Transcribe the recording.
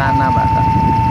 खाना बाका